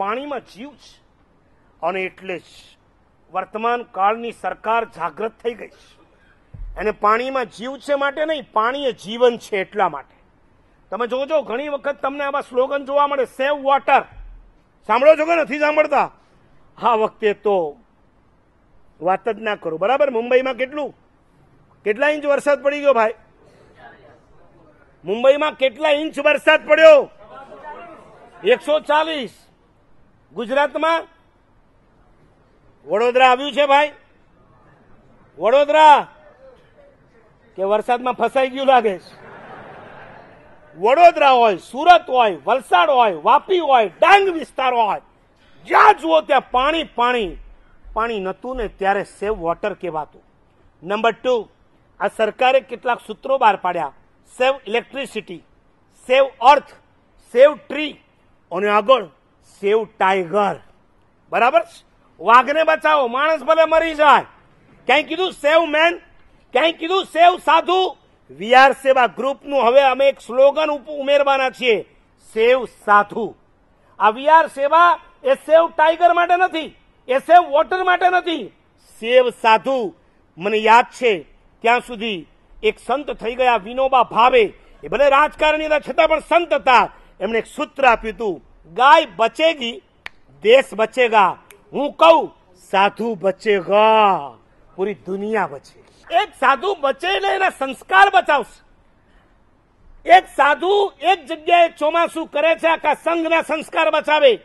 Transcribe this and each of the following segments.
પાણીમાં જીવ છે. અને એટલે જ વર્તમાન કાળની સરકાર જાગૃત થઈ ગઈ છે. એને પાણીમાં જીવ છે માટે નહીં, પાણી એ જીવન છે એટલા માટે. તમે જોજો, ઘણી વખત તમને આવા સ્લોગન જોવા મળે, સેવ વોટર સાંભળો છો કે નથી સાંભળતા? આ વખતે તો વાત જ ના કરો. બરાબર? મુંબઈમાં કેટલું? કેટલા ઇંચ વરસાદ પડી ગયો ભાઈ? મુંબઈમાં કેટલા ઇંચ વરસાદ પડ્યો? એકસો ચાલીસ. ગુજરાતમાં વડોદરા આવ્યું છે ભાઈ? વડોદરા! કે વરસાદમાં ફસાઈ ગયું લાગે છે. વડોદરા હોય, સુરત હોય, વલસાડ હોય, વાપી હોય, ડાંગ વિસ્તાર હોય, જ્યાં જુઓ ત્યાં પાણી પાણી પાણી નહોતું ને ત્યારે સેવ વોટર કહેવાતું. નંબર ટુ, આ સરકારે કેટલાક સૂત્રો બહાર પાડ્યા. સેવ ઇલેક્ટ્રિસિટી, સેવ અર્થ, સેવ ટ્રી, અને આગળ સેવ ટાઈગર. બરાબર? વાઘને બચાવો, માણસ ભલે મરી જાય. ક્યાંય કીધું સેવ મેન? ક્યાંય કીધું સેવ સાધુ? વીઆર સેવા ગ્રુપનું હવે અમે એક સ્લોગન ઉમેરવાના છીએ, સેવ સાધુ. આ વીઆર સેવા એ સેવ ટાઈગર માટે નથી, એ સેવ વોટર માટે નથી, સેવ સાધુ. મને યાદ છે, ત્યાં સુધી એક સંત થઈ ગયા વિનોબા ભાવે. એ ભલે રાજકારણી હતા છતાં પણ સંત હતા. એમણે એક સૂત્ર આપ્યું હતું ગાય બચેગી, દેશ બચેગા. હું કહું, સાધુ બચેગા. પૂરી દુનિયા બચે. એક સાધુ બચે ને એના સંસ્કાર બચાવશે. એક સાધુ એક જગ્યાએ ચોમાસું કરે છે, આખા સંઘના સંસ્કાર બચાવે.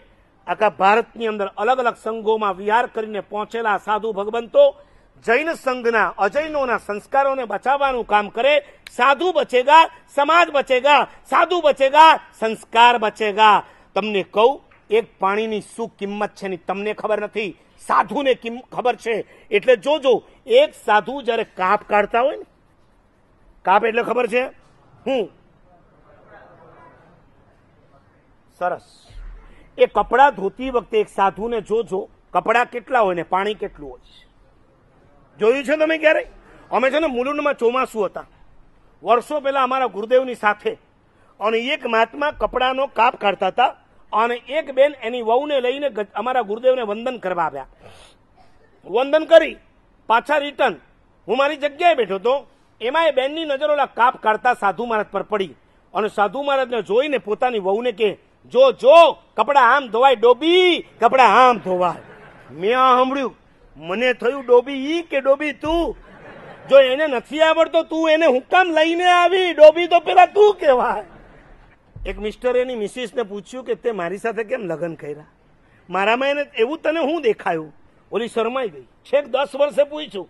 આખા ભારતની અંદર અલગ અલગ સંઘોમાં વિહાર કરીને પહોંચેલા સાધુ ભગવંતો જૈન સંઘના, અજૈનોના સંસ્કારોને બચાવવાનું કામ કરે. સાધુ બચેગા, સમાજ બચેગા. સાધુ બચેગા, સંસ્કાર બચેગા. તમને કહું, એક પાણીની શું કિંમત છે ને તમને ખબર નથી. સાધુને ખબર છે. એટલે જોજો, એક સાધુ જ્યારે કાપ કાઢતા હોય ને, કાપ એટલે ખબર છે? હું? સરસ. એ કપડાં ધોતી વખતે એક સાધુને જોજો, કપડાં કેટલા હોય ને પાણી કેટલું હોય છે. જોયું છે તમે ક્યારે અમે છે ને મુલુંડમાં ચોમાસું હતા. વર્ષો પહેલા અમારા ગુરુદેવની સાથે. અને એક મહાત્મા કપડાનો કાપ કાઢતા હતા. અને એક બેન એની વહુને લઈને અમારા ગુરુદેવને વંદન કરવા આવ્યા. વંદન કરી, પાછા રિટર્ન હું મારી જગ્યાએ બેઠો હતો. એમાં એ બેનની નજર ઓલા કાપ કાઢતા સાધુ મહારાજ પર પડી. અને સાધુ મહારાજને જોઈને પોતાની વહુને કે, જો જો, કપડા આમ ધોવાય, ડોબી, કપડા આમ ધોવાય. મેં આ સાંભળ્યું. મને થયું ડોબી ઈ કે ડોબી તું? જો એને નથી આવડતો, તું એને હુકમ લઈને આવી. ડોબી તો પેલા તું કહેવાય. એક મિસ્ટર એની મિસિસને પૂછ્યું કે તે મારી સાથે કેમ લગ્ન કર્યા? મારામાં એને એવું તને હું દેખાયું? ઓલી શરમાઈ ગઈ. છેક દસ વર્ષે પૂછ્યું.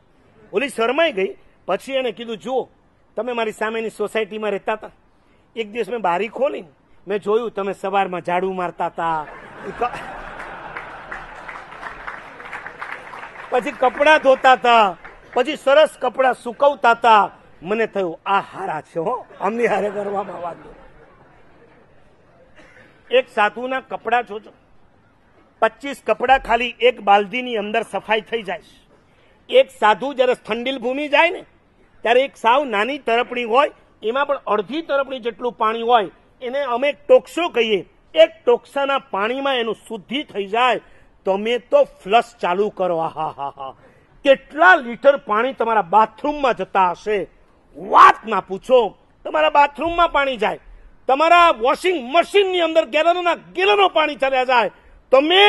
ઓલી શરમાઈ ગઈ. પછી એને કીધું, જુઓ, તમે મારી સામેની સોસાયટીમાં રહેતા હતા. એક દિવસ મેં બારી ખોલી મેં જોયું તમે સવારમાં ઝાડુ મારતા હતા. પછી કપડાં ધોતા હતા. પછી સરસ કપડાં સુકવતા હતા. મને થયું, આ હારા છે, હો. અમની હારે કરવામાં વાંધો. એક સાધુના કપડાં જોજો. પચીસ કપડાં ખાલી એક બાલદીની અંદર સફાઈ થઈ જાય એક સાધુ જ્યારે સ્થંડિલ ભૂમિ જાય ને, ત્યારે એક સાવ નાની તરપણી હોય, એમાં પણ અડધી તરપણી જેટલું પાણી હોય, એને અમે ટોકસો કહીએ. એક ટોકસાના પાણીમાં એનું શુદ્ધિ થઈ જાય. તમે તો ફ્લશ ચાલુ કરો. આહા હા હા કેટલા લીટર પાણી તમારા બાથરૂમમાં જતા હશે? વાત ના પૂછો. તમારા બાથરૂમમાં પાણી જાય. તમારા વોશિંગ મશીનની અંદર ગેલનોના ગેલનો પાણી ચાલ્યા જાય, તમે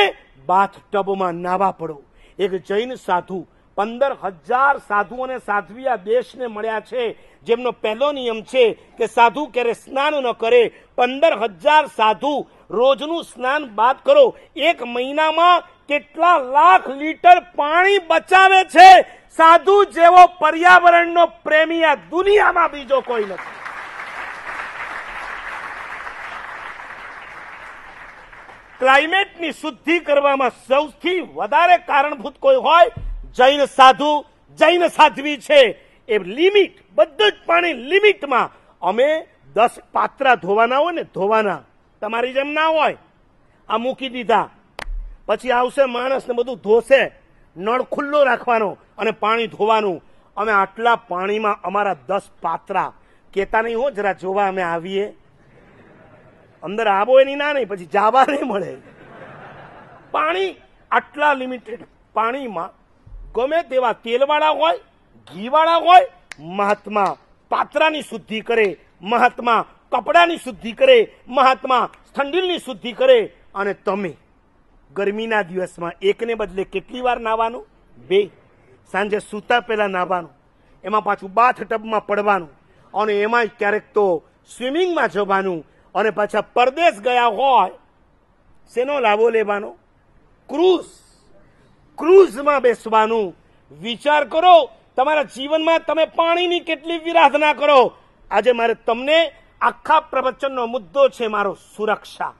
બાથટબમાં નાવા પડો. એક જૈન સાધુ પંદર હજાર સાધુ અને સાધ્વી આ દેશને મળ્યા છે, જેમનો પહેલો નિયમ છે કે સાધુ ક્યારે સ્નાન ન કરે પંદર હજાર સાધુ રોજનું સ્નાન બાદ કરો. એક મહિનામાં કેટલા લાખ લીટર પાણી બચાવે છે? સાધુ જેવો પર્યાવરણનો પ્રેમી આ દુનિયામાં બીજો કોઈ નથી. ક્લાઇમેટની શુદ્ધિ કરવામાં સૌથી વધારે કારણભૂત કોઈ હોય જૈન સાધુ. જૈન સાધ્વી છે. એ લિમિટ, બધું જ પાણી લિમિટમાં અમે દસ પાત્રા ધોવાના હોય ને, ધોવાના. તમારી જેમ ના હોય, આ મૂકી દીધા. પછી આવશે માણસ ને બધું ધોશે, નળ ખુલ્લો રાખવાનો અને પાણી ધોવાનું. અમે આટલા પાણીમાં અમારા દસ પાત્રા. કેતા નહીં હો, જરા જોવા અમે આવીએ. અંદર આવો એની ના નહીં, પછી જાવા નહીં મળે. પાણી આટલા લિમિટેડ પાણીમાં ગમે તેવા તેલવાળા હોય, ઘીવાળા હોય, મહાત્મા પાત્રાની શુદ્ધિ કરે, મહાત્મા કપડાની શુદ્ધિ કરે, મહાત્મા ઠંડીલની શુદ્ધિ કરે. અને તમે ગરમીના દિવસમાં એકને બદલે કેટલી વાર નાવાનું? બે. સાંજે સૂતા પહેલાં નાવાનું. એમાં પાછું બાથ ટબમાં પડવાનું. અને એમાંય ક્યારેક તો સ્વિમિંગમાં જવાનું. અને પાછા પરદેશ ગયા હોય, શેનો લાભો લેવાનો? ક્રૂઝ. ક્રૂઝમાં બેસવાનું. વિચાર કરો, તમારા જીવનમાં તમે પાણીની કેટલી વિરાધના કરો. આજે મારે તમને આખા પ્રવચનનો મુદ્દો છે, મારો સુરક્ષા.